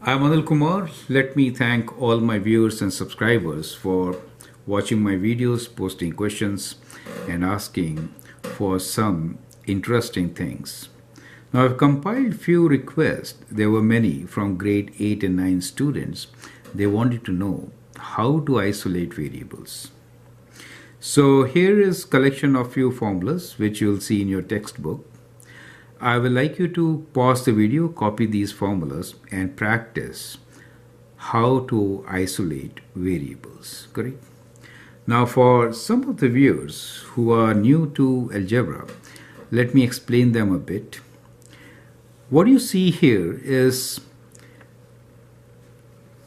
I'm Anil Kumar. Let me thank all my viewers and subscribers for watching my videos, posting questions, and asking for some interesting things. Now, I've compiled few requests. There were many from grade 8 and 9 students. They wanted to know how to isolate variables. So here is collection of few formulas which you'll see in your textbook. I would like you to pause the video, copy these formulas and practice how to isolate variables, correct? Now for some of the viewers who are new to algebra, let me explain them a bit. What you see here is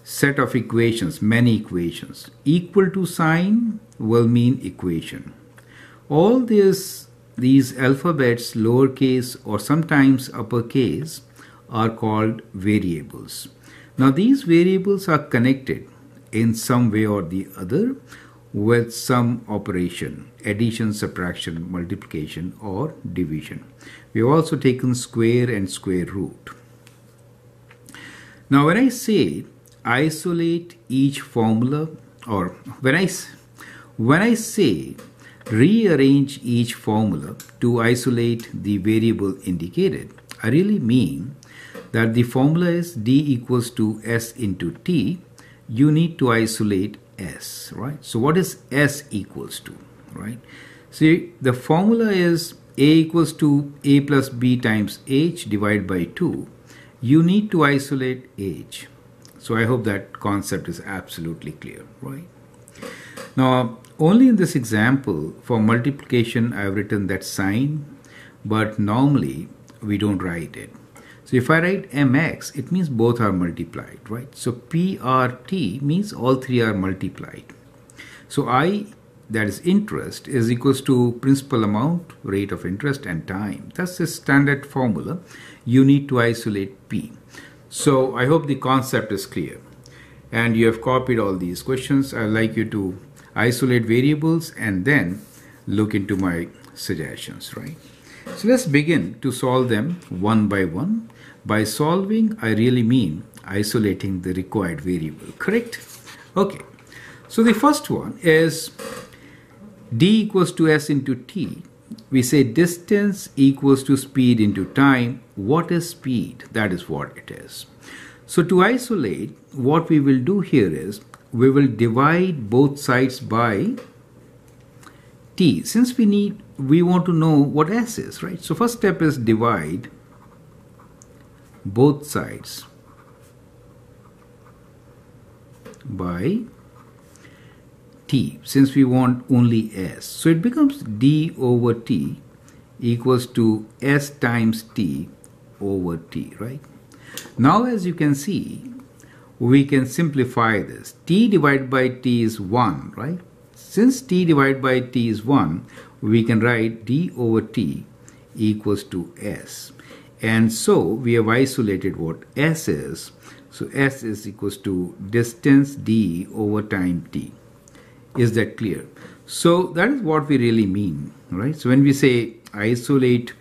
set of equations, many equations. Equal to sign will mean equation. All these these alphabets, lowercase or sometimes uppercase, are called variables. Now these variables are connected in some way or the other with some operation, addition, subtraction, multiplication or division. We have also taken square and square root. Now when I say isolate each formula or when I, when I say rearrange each formula to isolate the variable indicated. I really mean that the formula is d equals to s into t. You need to isolate s, right? So what is s equals to, right? See, the formula is a equals to a plus b times h divided by 2. You need to isolate h. So I hope that concept is absolutely clear, right? Now, only in this example, for multiplication, I have written that sign, but normally we don't write it. So if I write mx, it means both are multiplied, right? So PRT means all three are multiplied. So I, that is interest, is equals to principal amount, rate of interest, and time. That's the standard formula. You need to isolate P. So I hope the concept is clear. And you have copied all these questions. I'd like you to isolate variables and then look into my suggestions, right? So let's begin to solve them one by one. By solving, I really mean isolating the required variable, correct? Okay, so the first one is d equals to s into t. We say distance equals to speed into time. What is speed? That is what it is. So to isolate, what we will do here is we will divide both sides by t. Since we need, we want to know what s is, right? So first step is divide both sides by t since we want only s. So it becomes d over t equals to s times t over t, right? Now as you can see, we can simplify this. t divided by t is 1, right? Since t divided by t is 1, we can write d over t equals to s. And so we have isolated what s is. So s is equals to distance d over time t. Is that clear? So that is what we really mean, right? So when we say isolate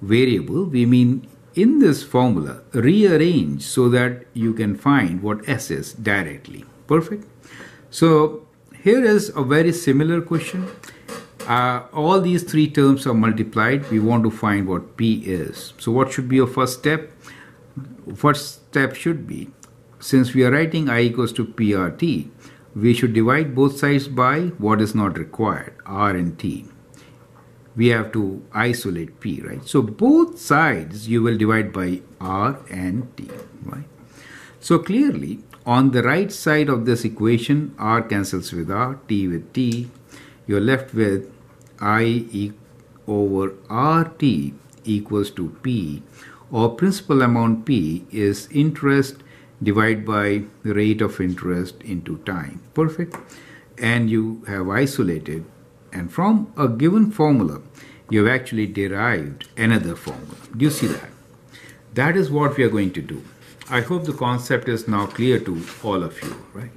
variable, we mean in this formula, rearrange so that you can find what S is directly. Perfect. So here is a very similar question. Uh, all these three terms are multiplied. We want to find what P is. So what should be your first step? First step should be, since we are writing I equals to PRT, we should divide both sides by what is not required, R and T we have to isolate P, right? So both sides you will divide by R and T, right? So clearly on the right side of this equation, R cancels with R, T with T. You're left with I e over RT equals to P or principal amount P is interest divided by the rate of interest into time. Perfect. And you have isolated and from a given formula, you have actually derived another formula. Do you see that? That is what we are going to do. I hope the concept is now clear to all of you, right?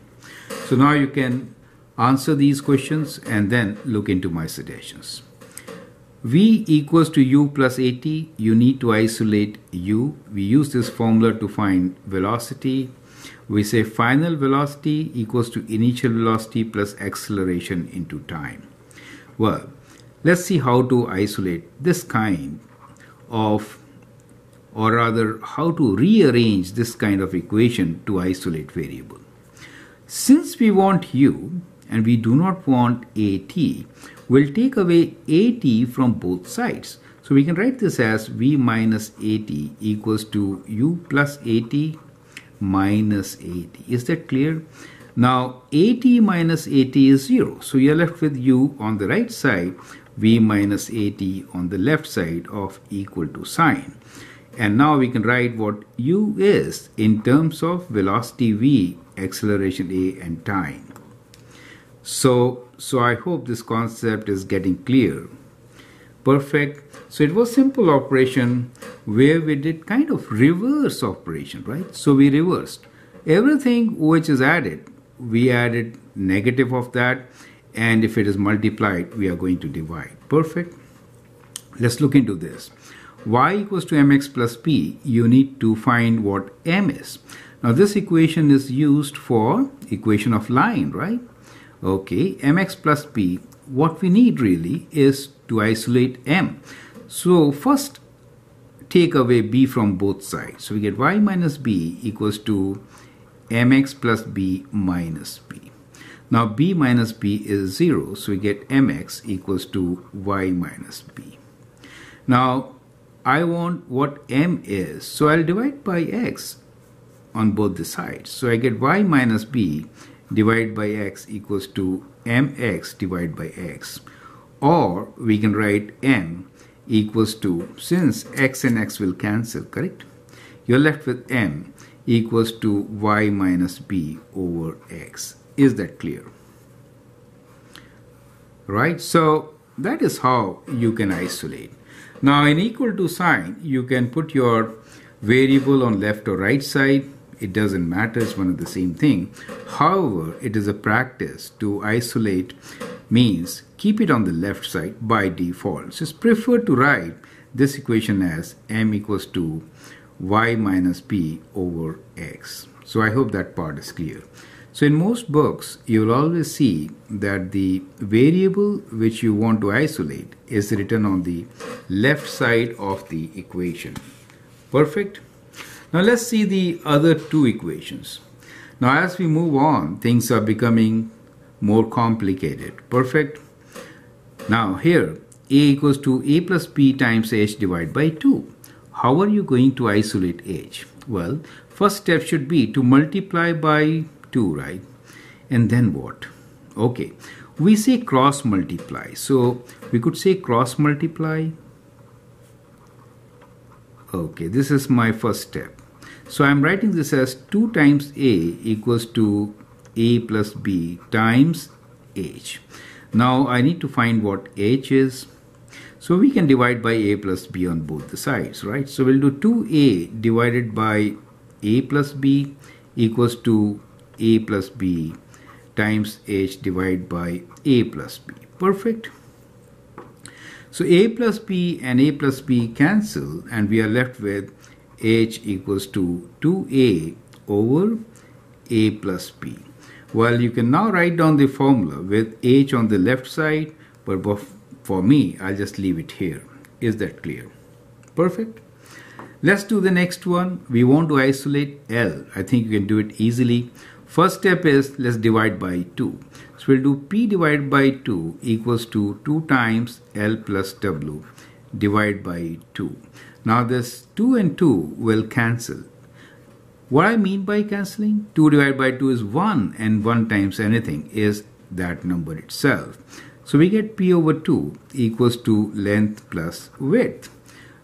So now you can answer these questions and then look into my suggestions. v equals to u plus at, you need to isolate u. We use this formula to find velocity. We say final velocity equals to initial velocity plus acceleration into time. Well, let's see how to isolate this kind of or rather how to rearrange this kind of equation to isolate variable. Since we want u and we do not want at, we'll take away at from both sides. So we can write this as v minus at equals to u plus at minus at. Is that clear? Now at minus at is 0. So you're left with u on the right side, v minus at on the left side of equal to sign. And now we can write what u is in terms of velocity v, acceleration a and time. So, so I hope this concept is getting clear. Perfect. So it was simple operation where we did kind of reverse operation, right? So we reversed. Everything which is added, we added negative of that. And if it is multiplied, we are going to divide. Perfect. Let's look into this. y equals to mx plus p, you need to find what m is. Now this equation is used for equation of line, right? Okay, mx plus p, what we need really is to isolate m. So first take away b from both sides. So we get y minus b equals to mx plus b minus b. Now b minus b is 0, so we get mx equals to y minus b. Now I want what m is, so I'll divide by x on both the sides. So I get y minus b divided by x equals to mx divided by x. Or we can write m equals to, since x and x will cancel, correct? You're left with m equals to y minus b over x. Is that clear? Right? So that is how you can isolate. Now in equal to sign, you can put your variable on left or right side it doesn't matter, it's one of the same thing. However, it is a practice to isolate means keep it on the left side by default. So it's preferred to write this equation as m equals to y minus p over x. So I hope that part is clear. So in most books, you will always see that the variable which you want to isolate is written on the left side of the equation. Perfect? Now let's see the other two equations. Now as we move on, things are becoming more complicated. Perfect. Now here, a equals to a plus b times h divided by 2. How are you going to isolate h? Well, first step should be to multiply by 2, right? And then what? Okay, we say cross multiply. So we could say cross multiply. Okay, this is my first step. So I'm writing this as 2 times a equals to a plus b times h. Now I need to find what h is. So we can divide by a plus b on both the sides, right? So we'll do 2a divided by a plus b equals to a plus b times h divided by a plus b. Perfect. So a plus b and a plus b cancel and we are left with h equals to 2a over a plus b. Well, you can now write down the formula with h on the left side, but for me, I'll just leave it here. Is that clear? Perfect. Let's do the next one. We want to isolate L. I think you can do it easily. First step is let's divide by 2. So we'll do P divided by 2 equals to 2 times L plus W divided by 2. Now this 2 and 2 will cancel. What I mean by cancelling? 2 divided by 2 is 1 and 1 times anything is that number itself. So we get P over 2 equals to length plus width.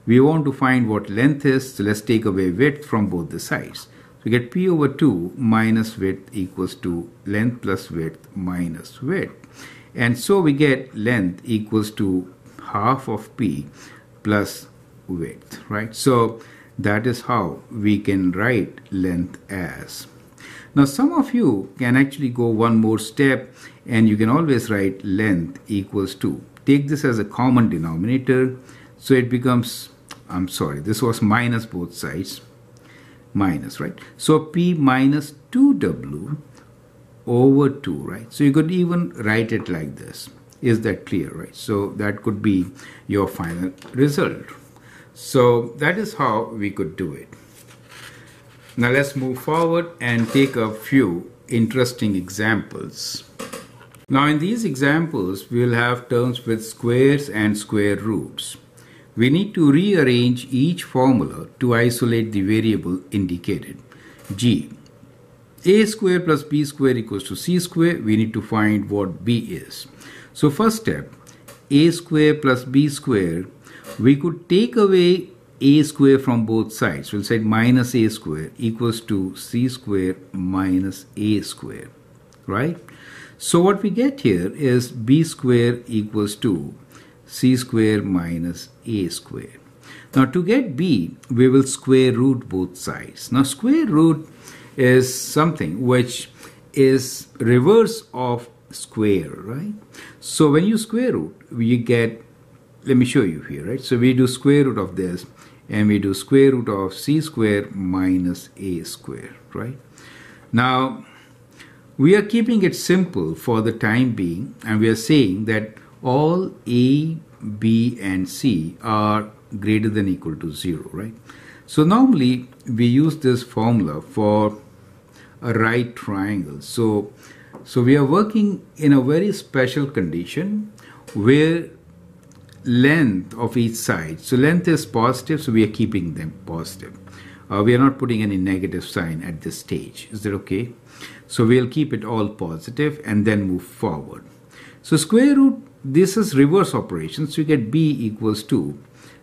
We want to find what length is, so let's take away width from both the sides. So we get P over 2 minus width equals to length plus width minus width. And so we get length equals to half of P plus width, right? So that is how we can write length as. Now some of you can actually go one more step and you can always write length equals to take this as a common denominator. So it becomes, I'm sorry, this was minus both sides, minus, right? So P minus 2W over 2, right? So you could even write it like this. Is that clear, right? So that could be your final result. So that is how we could do it. Now let's move forward and take a few interesting examples. Now in these examples, we will have terms with squares and square roots. We need to rearrange each formula to isolate the variable indicated. G. A square plus B square equals to C square. We need to find what B is. So first step, A square plus B square, we could take away a square from both sides. We'll say minus a square equals to c square minus a square, right? So what we get here is b square equals to c square minus a square. Now to get b, we will square root both sides. Now square root is something which is reverse of square, right? So when you square root, you get, let me show you here, right? So we do square root of this and we do square root of c square minus a square, right? Now, we are keeping it simple for the time being and we are saying that all a, b and c are greater than equal to 0, right? So normally we use this formula for a right triangle. So, so we are working in a very special condition where length of each side. So length is positive, so we are keeping them positive. Uh, we are not putting any negative sign at this stage. Is that okay? So we'll keep it all positive and then move forward. So square root, this is reverse operation. So you get b equals to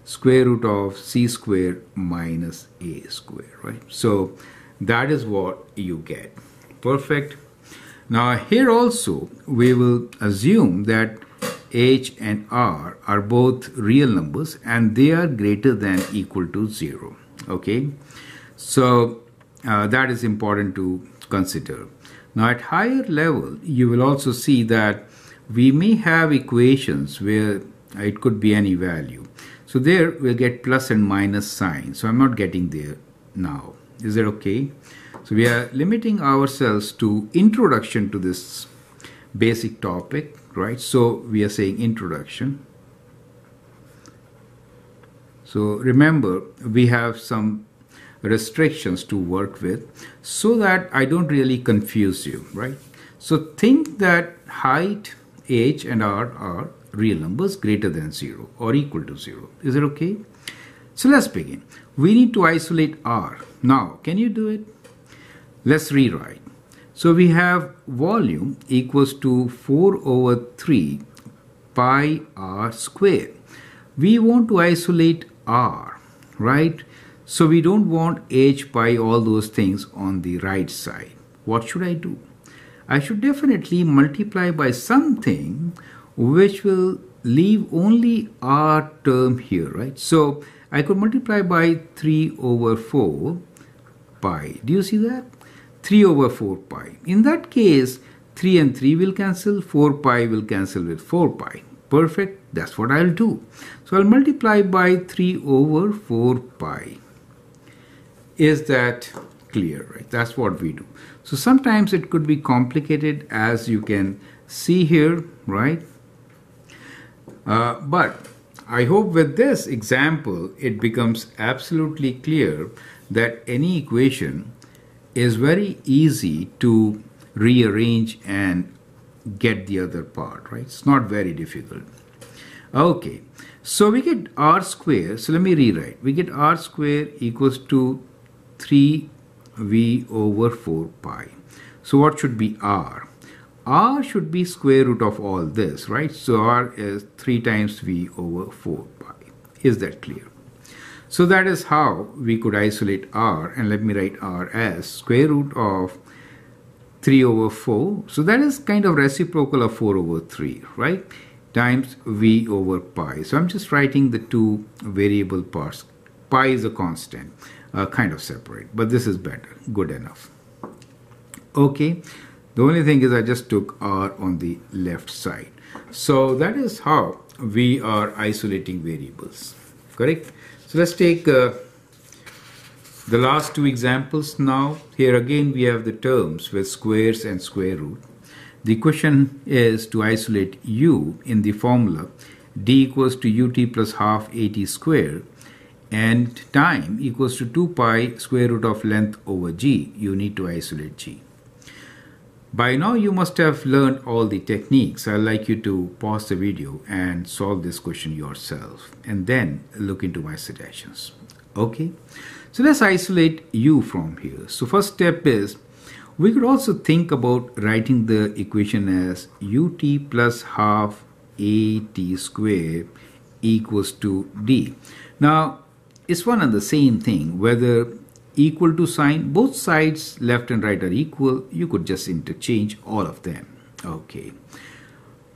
square root of c square minus a square, right? So that is what you get. Perfect. Now here also we will assume that h and r are both real numbers and they are greater than equal to 0 okay? So uh, that is important to consider. Now at higher level you will also see that we may have equations where it could be any value. So there we'll get plus and minus sign. So i'm not getting there now. Is that okay? So we are limiting ourselves to introduction to this basic topic right? So we are saying introduction. So remember, we have some restrictions to work with so that I don't really confuse you, right? So think that height, h and r are real numbers greater than 0 or equal to 0. Is it okay? So let's begin. We need to isolate r. Now, can you do it? Let's rewrite. So we have volume equals to 4 over 3 pi r square. We want to isolate r, right? So we don't want h pi all those things on the right side. What should I do? I should definitely multiply by something which will leave only r term here, right? So I could multiply by 3 over 4 pi. Do you see that? 3 over 4 pi. In that case, 3 and 3 will cancel, 4 pi will cancel with 4 pi. Perfect, that's what I'll do. So I'll multiply by 3 over 4 pi. Is that clear, right? That's what we do. So sometimes it could be complicated as you can see here, right? Uh, but I hope with this example, it becomes absolutely clear that any equation is very easy to rearrange and get the other part, right? It's not very difficult. Okay, so we get r square. So let me rewrite. We get r square equals to 3v over 4 pi. So what should be r? r should be square root of all this, right? So r is 3 times v over 4 pi. Is that clear? So that is how we could isolate r and let me write r as square root of 3 over 4. So that is kind of reciprocal of 4 over 3, right? Times v over pi. So I'm just writing the two variable parts. Pi is a constant, uh, kind of separate, but this is better, good enough. Okay, the only thing is I just took r on the left side. So that is how we are isolating variables. Correct? So let's take uh, the last two examples now. Here again we have the terms with squares and square root. The question is to isolate u in the formula d equals to ut plus half at square and time equals to 2 pi square root of length over g. You need to isolate g. By now you must have learned all the techniques. I'd like you to pause the video and solve this question yourself and then look into my suggestions. Okay, so let's isolate u from here. So first step is we could also think about writing the equation as ut plus half at square equals to d. Now it's one and the same thing whether equal to sign. Both sides left and right are equal. You could just interchange all of them. Okay.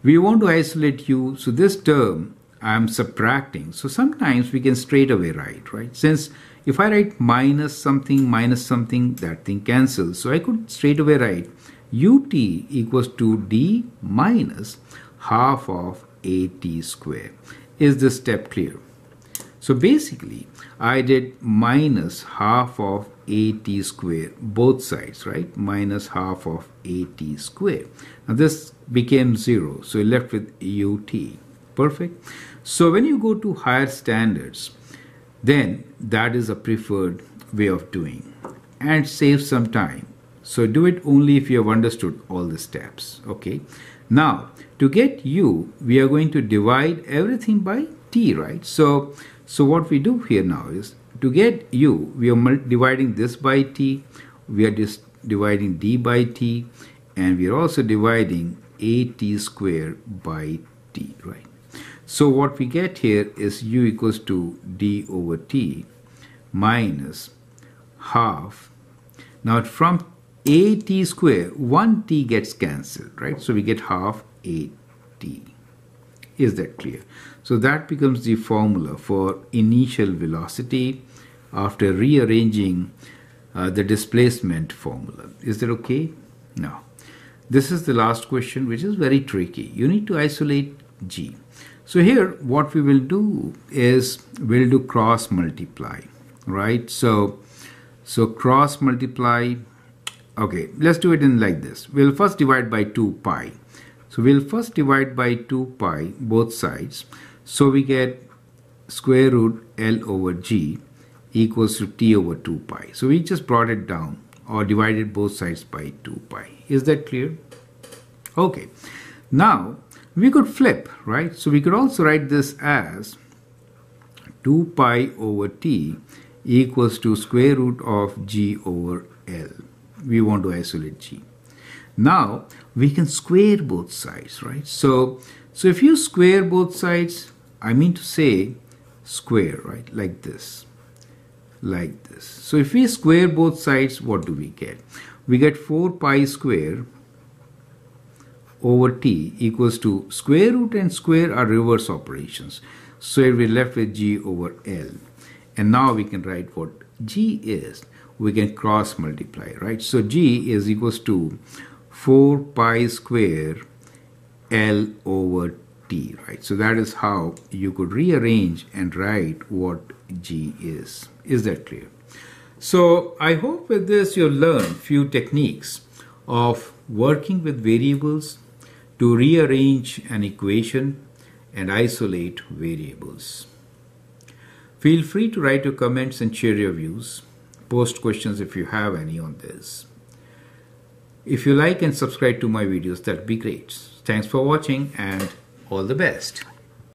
We want to isolate u so this term I'm subtracting. So sometimes we can straight away write right? Since if I write minus something minus something that thing cancels. So I could straight away write ut equals to d minus half of at square. Is this step clear so basically, I did minus half of at square, both sides, right? Minus half of at square. Now this became 0, so you left with ut. Perfect. So when you go to higher standards, then that is a preferred way of doing and save some time. So do it only if you have understood all the steps. Okay. Now to get u, we are going to divide everything by t, right? So so what we do here now is to get u, we are dividing this by t, we are just dividing d by t, and we are also dividing at square by t, right? So what we get here is u equals to d over t minus half. Now from at square, 1t gets cancelled, right? So we get half at. Is that clear? So that becomes the formula for initial velocity after rearranging uh, the displacement formula. Is that okay? No. This is the last question which is very tricky. You need to isolate g. So here what we will do is we'll do cross multiply, right? So so cross multiply, okay, let's do it in like this. We'll first divide by 2 pi. So we'll first divide by 2 pi both sides. So we get square root L over G equals to T over 2 pi. So we just brought it down or divided both sides by 2 pi. Is that clear? Okay. Now we could flip, right? So we could also write this as 2 pi over T equals to square root of G over L. We want to isolate G. Now we can square both sides, right? So, so if you square both sides, I mean to say square, right? Like this, like this. So if we square both sides, what do we get? We get 4 pi square over t equals to square root and square are reverse operations. So we're left with g over L. And now we can write what g is. We can cross multiply, right? So g is equals to 4 pi square L over t, right? So that is how you could rearrange and write what g is. Is that clear? So I hope with this you'll learn few techniques of working with variables to rearrange an equation and isolate variables. Feel free to write your comments and share your views. Post questions if you have any on this. If you like and subscribe to my videos, that'd be great. Thanks for watching and all the best.